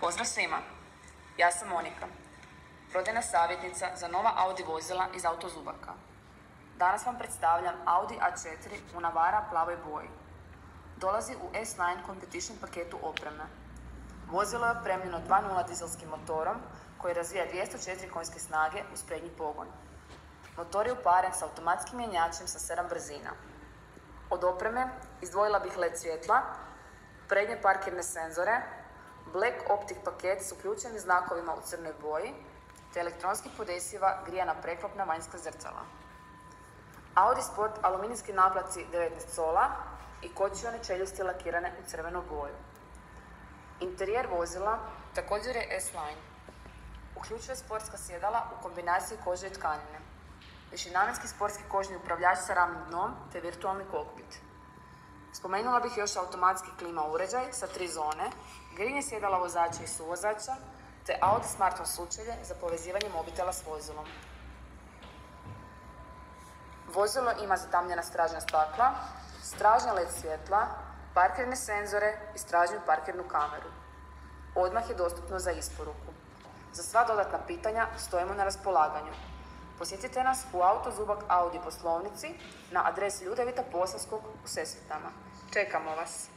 Pozdrav svima, ja sam Monika, prodajna savjetnica za nova Audi vozila iz Autozubaka. Danas vam predstavljam Audi A4 u Navara plavoj boji. Dolazi u S9 Competition paketu opreme. Vozilo je opremljeno 2.0 dizelskim motorom koji razvija 204 konjske snage uz prednji pogon. Motor je uparen s automatskim mjenjačem sa 7 brzina. Od opreme izdvojila bih LED svjetla, prednje parkirne senzore, Black Optic paket s uključenim znakovima u crnoj boji, te elektronski podesiva grijana preklopna vanjska zrcala. Audi Sport aluminijski naplaci 19 sola i kočione čeljusti lakirane u crvenu boju. Interijer vozila također je S-Line. Uključuje sportska sjedala u kombinaciji kože i tkanine. Višenamjenski sportski kožni upravljač sa ravnim dnom te virtualni kokpit. Spomenula bih još automatski klima uređaj sa tri zone, grinje sjedala vozača i suvozača, te Audi Smart sučelje za povezivanje mobitela s vozilom. Vozilo ima zatamljena stražna stakla, stražna LED svjetla, parkirne senzore i stražnju parkirnu kameru. Odmah je dostupno za isporuku. Za sva dodatna pitanja stojimo na raspolaganju. Posjetite nas u Autozubak Audi poslovnici na adresi Ljudevita Posavskog u Sesvetama. Čekamo vas!